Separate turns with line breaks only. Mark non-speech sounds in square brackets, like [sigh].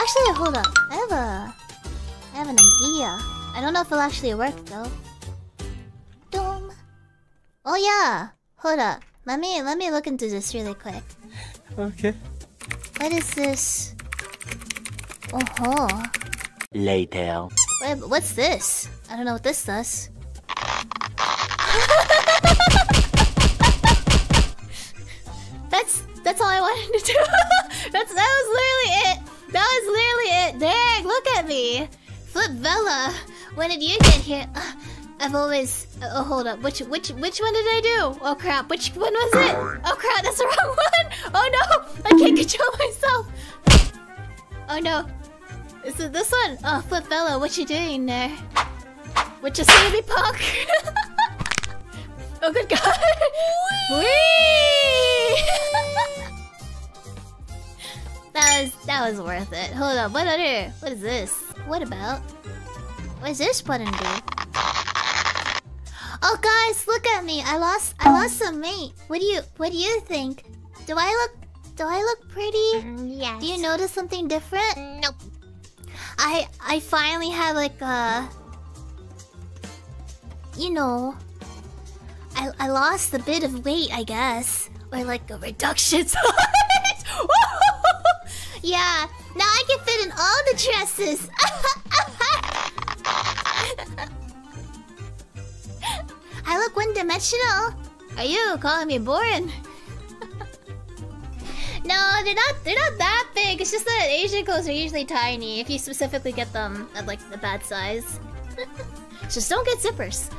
Actually, hold up. I have a... I have an idea. I don't know if it'll actually work, though. Doom. Oh, yeah. Hold up. Let me, let me look into this really quick.
Okay.
What is this? Oh ho.
Later.
Wait, what's this? I don't know what this does. [laughs] that's that's all I wanted to do. [laughs] that's that was literally it. That was literally it. Dang, look at me. Flip Vela. When did you get here? Uh, I've always. Uh, oh, hold up. Which which which one did I do? Oh crap! Which one was it? Oh crap! That's the [laughs] wrong one. Oh no! I can't control myself. Oh no! Is it this one? Oh, Flip Vela, what you doing there? You say to me, punk? [laughs] was that was worth it. Hold on, what other? What is this? What about? What does this button do? Oh, guys, look at me! I lost I lost some weight. What do you What do you think? Do I look Do I look pretty?
Mm, yes.
Do you notice something different?
Nope.
I I finally have like a you know I I lost a bit of weight, I guess. Or like a reduction [laughs] size. [laughs] yeah. Now I can fit in all the dresses. I look one dimensional. Are you calling me boring? No, they're not. They're not that big. It's just that Asian clothes are usually tiny. If you specifically get them at like the bad size, [laughs] just don't get zippers.